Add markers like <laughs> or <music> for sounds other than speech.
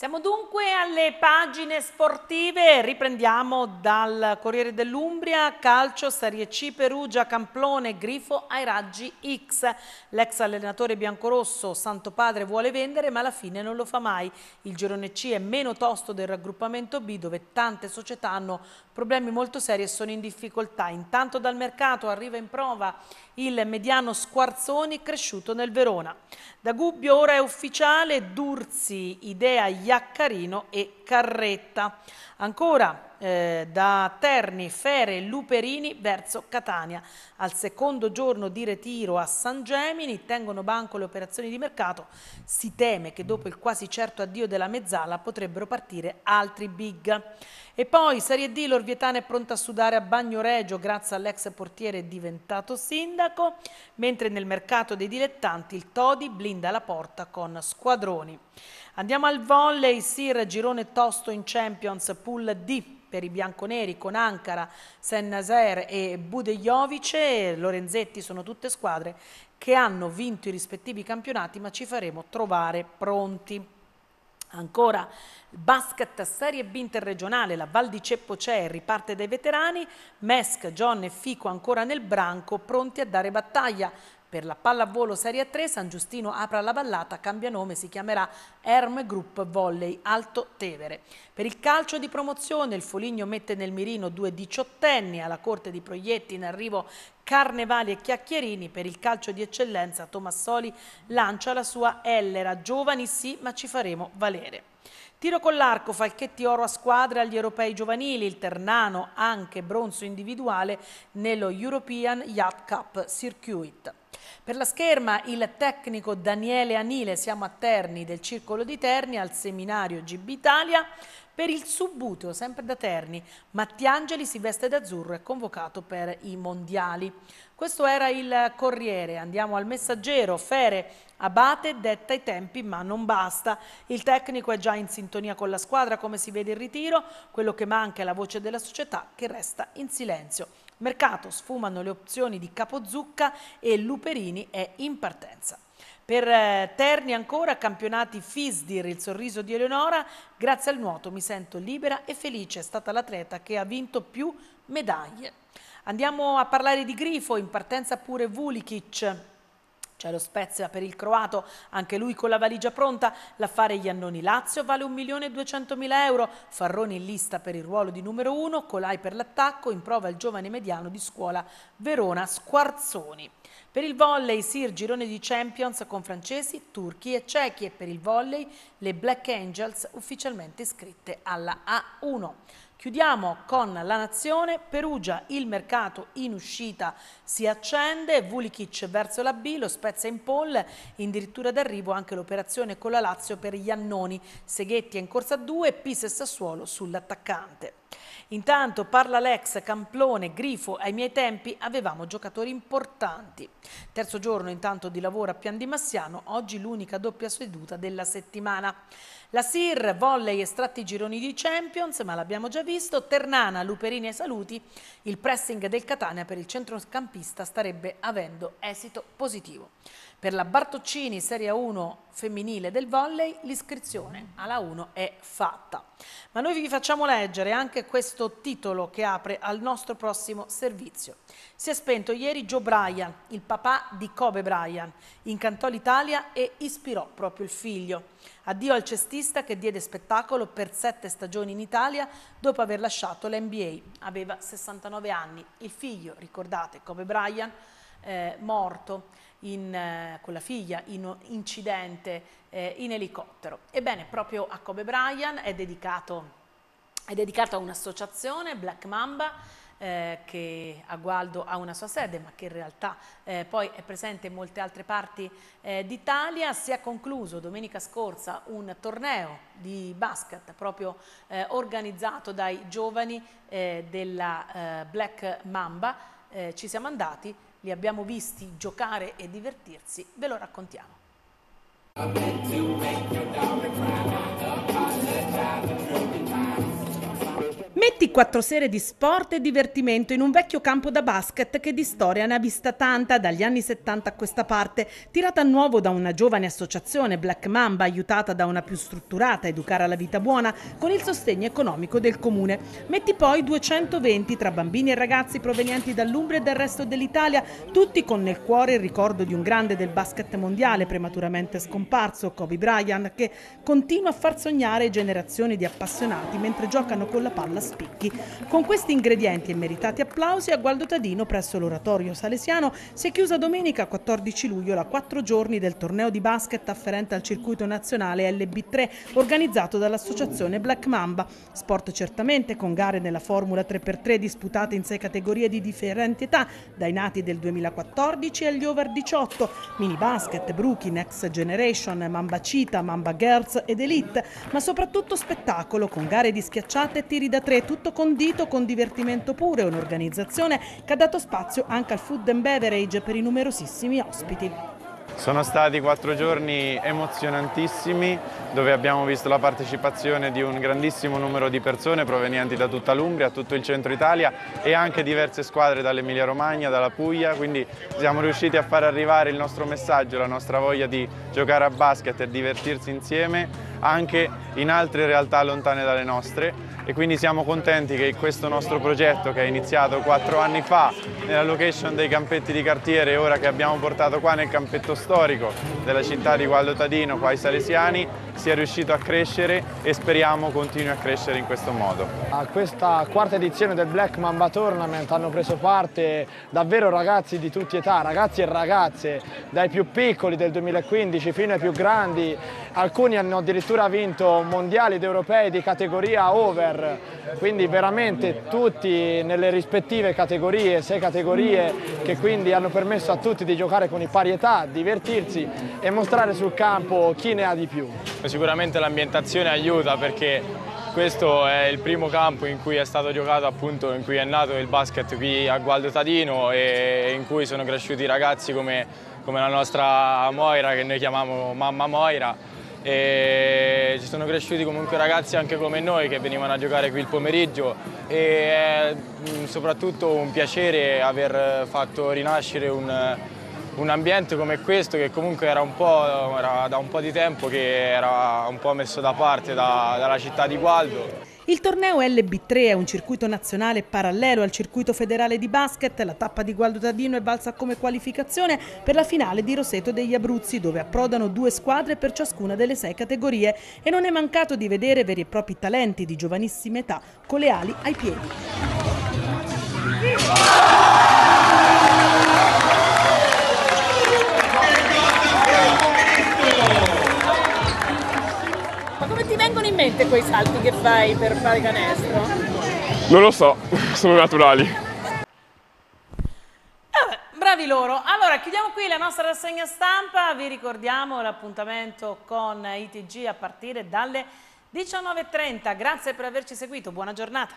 Siamo dunque alle pagine sportive, riprendiamo dal Corriere dell'Umbria, calcio, Serie C, Perugia, Camplone, Grifo ai raggi X. L'ex allenatore biancorosso Santo Padre vuole vendere ma alla fine non lo fa mai. Il girone C è meno tosto del raggruppamento B dove tante società hanno problemi molto seri e sono in difficoltà. Intanto dal mercato arriva in prova il mediano Squarzoni cresciuto nel Verona. Da Gubbio ora è ufficiale Durzi, Idea, Iaccarino e Carretta. Ancora eh, da Terni, Fere e Luperini verso Catania. Al secondo giorno di ritiro a San Gemini tengono banco le operazioni di mercato. Si teme che dopo il quasi certo addio della mezzala potrebbero partire altri big. E poi Serie D, l'Orvietana è pronta a sudare a Bagnoregio grazie all'ex portiere diventato sindaco, mentre nel mercato dei dilettanti il Todi blinda la porta con squadroni. Andiamo al volley, Sir girone tosto in Champions, pool D per i bianconeri con Ankara, Naser e Budejovice, Lorenzetti sono tutte squadre che hanno vinto i rispettivi campionati ma ci faremo trovare pronti. Ancora basket Serie B interregionale, la Val di Ceppo c'è, riparte dai veterani, Mesk, John e Fico ancora nel branco, pronti a dare battaglia. Per la pallavolo Serie 3 San Giustino apre la vallata, cambia nome, si chiamerà Erm Group Volley Alto Tevere. Per il calcio di promozione il Foligno mette nel mirino due diciottenni alla corte di proietti in arrivo Carnevali e Chiacchierini. Per il calcio di eccellenza Tomassoli lancia la sua Ellera, giovani sì ma ci faremo valere. Tiro con l'arco, Falchetti oro a squadra agli europei giovanili, il Ternano anche bronzo individuale nello European Yacht Cup Circuit. Per la scherma il tecnico Daniele Anile, siamo a Terni del Circolo di Terni al seminario GB Italia. Per il subbuteo, sempre da Terni, Mattiangeli si veste d'azzurro e convocato per i mondiali. Questo era il Corriere, andiamo al Messaggero, Fere Abate detta i tempi ma non basta, il tecnico è già in sintonia con la squadra come si vede il ritiro, quello che manca è la voce della società che resta in silenzio. Mercato sfumano le opzioni di Capozucca e Luperini è in partenza. Per eh, Terni ancora, campionati FISDIR, il sorriso di Eleonora, grazie al nuoto mi sento libera e felice, è stata l'atleta che ha vinto più medaglie. Andiamo a parlare di Grifo, in partenza pure Vulikic. C'è lo Spezia per il croato, anche lui con la valigia pronta. L'affare Iannoni-Lazio vale 1.200.000 euro. Farroni in lista per il ruolo di numero uno, Colai per l'attacco, in prova il giovane mediano di scuola Verona Squarzoni. Per il volley Sir girone di Champions con francesi, turchi e cechi e per il volley le Black Angels ufficialmente iscritte alla A1. Chiudiamo con la nazione, Perugia, il mercato in uscita si accende, Vulikic verso la B, lo Spezia in pole, addirittura d'arrivo anche l'operazione con la Lazio per Iannoni, Seghetti è in corsa a due, Pisa e Sassuolo sull'attaccante. Intanto parla l'ex Camplone, Grifo, ai miei tempi avevamo giocatori importanti. Terzo giorno intanto di lavoro a Pian di Massiano, oggi l'unica doppia seduta della settimana. La SIR, volley estratti gironi di Champions, ma l'abbiamo già visto, Ternana, Luperini e Saluti, il pressing del Catania per il centrocampista starebbe avendo esito positivo. Per la Bartoccini Serie 1 femminile del volley l'iscrizione alla 1 è fatta. Ma noi vi facciamo leggere anche questo titolo che apre al nostro prossimo servizio. Si è spento ieri Joe Bryan, il papà di Kobe Bryan, incantò l'Italia e ispirò proprio il figlio. Addio al cestista che diede spettacolo per sette stagioni in Italia dopo aver lasciato l'NBA. Aveva 69 anni. Il figlio, ricordate, Kobe Bryan, eh, morto in, eh, con la figlia in incidente eh, in elicottero. Ebbene, proprio a Kobe Bryant è dedicato, è dedicato a un'associazione, Black Mamba, eh, che a Gualdo ha una sua sede ma che in realtà eh, poi è presente in molte altre parti eh, d'Italia. Si è concluso domenica scorsa un torneo di basket proprio eh, organizzato dai giovani eh, della eh, Black Mamba. ci siamo andati, li abbiamo visti giocare e divertirsi, ve lo raccontiamo. I meant to make you down the I apologize, 24 serie di sport e divertimento in un vecchio campo da basket che di storia ne ha vista tanta dagli anni 70 a questa parte, tirata a nuovo da una giovane associazione Black Mamba aiutata da una più strutturata Educare alla vita buona con il sostegno economico del comune. Metti poi 220 tra bambini e ragazzi provenienti dall'Umbria e dal resto dell'Italia, tutti con nel cuore il ricordo di un grande del basket mondiale prematuramente scomparso, Kobe Bryant, che continua a far sognare generazioni di appassionati mentre giocano con la palla spinta spicchi. Con questi ingredienti e meritati applausi a Gualdo Tadino presso l'oratorio salesiano si è chiusa domenica 14 luglio la quattro giorni del torneo di basket afferente al circuito nazionale LB3 organizzato dall'associazione Black Mamba. Sport certamente con gare nella Formula 3x3 disputate in sei categorie di differenti età, dai nati del 2014 agli over 18, mini basket, Brookie, Next Generation, Mamba Cita, Mamba Girls ed Elite, ma soprattutto spettacolo con gare di schiacciate e tiri da tre tutto condito con divertimento puro e un'organizzazione che ha dato spazio anche al food and beverage per i numerosissimi ospiti. Sono stati quattro giorni emozionantissimi dove abbiamo visto la partecipazione di un grandissimo numero di persone provenienti da tutta l'Umbria, tutto il centro Italia e anche diverse squadre dall'Emilia Romagna, dalla Puglia, quindi siamo riusciti a far arrivare il nostro messaggio, la nostra voglia di giocare a basket e divertirsi insieme anche in altre realtà lontane dalle nostre. E quindi siamo contenti che questo nostro progetto che è iniziato quattro anni fa nella location dei campetti di cartiere e ora che abbiamo portato qua nel campetto storico della città di Gualdo Tadino, qua ai Salesiani, sia riuscito a crescere e speriamo continui a crescere in questo modo. A questa quarta edizione del Black Mamba Tournament hanno preso parte davvero ragazzi di tutti età, ragazzi e ragazze, dai più piccoli del 2015 fino ai più grandi, alcuni hanno addirittura vinto mondiali ed europei di categoria over, quindi veramente tutti nelle rispettive categorie, sei categorie che quindi hanno permesso a tutti di giocare con i pari età, divertirsi e mostrare sul campo chi ne ha di più. Sicuramente l'ambientazione aiuta perché questo è il primo campo in cui è stato giocato appunto, in cui è nato il basket qui a Gualdo Tadino e in cui sono cresciuti ragazzi come, come la nostra Moira che noi chiamiamo Mamma Moira. E ci sono cresciuti comunque ragazzi anche come noi che venivano a giocare qui il pomeriggio e è soprattutto un piacere aver fatto rinascere un, un ambiente come questo che comunque era, un era da un po' di tempo che era un po' messo da parte da, dalla città di Gualdo. Il torneo LB3 è un circuito nazionale parallelo al circuito federale di basket. La tappa di Gualdo Tardino è valsa come qualificazione per la finale di Roseto degli Abruzzi, dove approdano due squadre per ciascuna delle sei categorie e non è mancato di vedere veri e propri talenti di giovanissima età con le ali ai piedi. Quei salti che fai per fare canestro? Non lo so, <laughs> sono naturali. Bravi loro. Allora, chiudiamo qui la nostra rassegna stampa. Vi ricordiamo l'appuntamento con ITG a partire dalle 19.30. Grazie per averci seguito. Buona giornata.